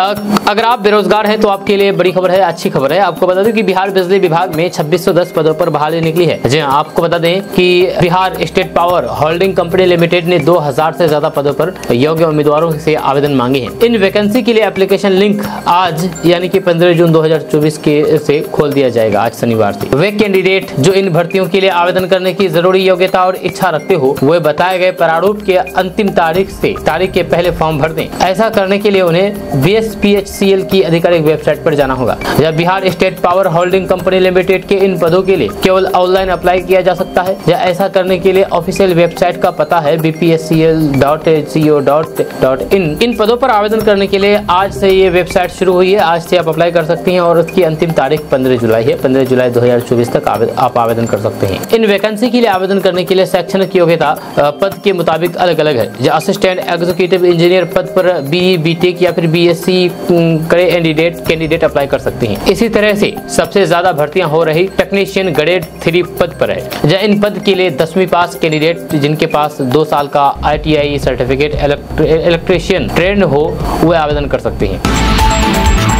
अगर आप बेरोजगार हैं तो आपके लिए बड़ी खबर है, अच्छी खबर है। आपको बता दें कि बिहार बिजली विभाग में 2610 पदों पर बहाली निकली है। जी हाँ आपको बता दें कि Bihar state power holding company limited ने 2000 से ज़्यादा पदों पर योग्य उम्मीदवारों से आवेदन मांगे हैं। इन वैकेंसी के लिए एप्लीकेशन लिंक आज, यानी कि 15 जून 2024 के, से खोल दिया जाएगा। आज शनिवार से। वे कैंडिडेट जो इन भर्तियों के लिए आवेदन करने की ज़रूरी योग्यता और इच्छा रखते हो, वे बताए गए प्रारूप के अंतिम तारीख से, तारीख के पहले फॉर्म भर दें। ऐसा करने के लिए उन्हें बी की आधिकारिक वेबसाइट पर जाना होगा। या Bihar state power holding company limited के इन पदों के लिए केवल ऑनलाइन अप्लाई किया जा सकता है। या ऐसा करने के लिए ऑफिशियल वेबसाइट का पता है bpscl.co.in इन पदों पर आवेदन करने के लिए आज से ये वेबसाइट शुरू हुई है। आज से आप अप्लाई कर सकते हैं और उसकी अंतिम तारीख 15 जुलाई है। 15 जुलाई 2024 तक आप आवेदन कर सकते हैं। इन वैकेंसी के लिए आवेदन करने के लिए शैक्षणिक योग्यता पद के मुताबिक अलग अलग है असिस्टेंट एग्जीक्यूटिव इंजीनियर पद पर बी बीटेक या फिर बीएससी करे कैंडिडेट कैंडिडेट अप्लाई कर सकते हैं। इसी तरह से सबसे ज़्यादा भर्तियाँ हो रही टेक्नीशियन ग्रेड थ्री पद पर है। जहाँ इन पद के लिए दसवीं पास कैंडिडेट जिनके पास दो साल का आईटीआई सर्टिफिकेट इलेक्ट्रिशियन ट्रेंड हो वह आवेदन कर सकते हैं।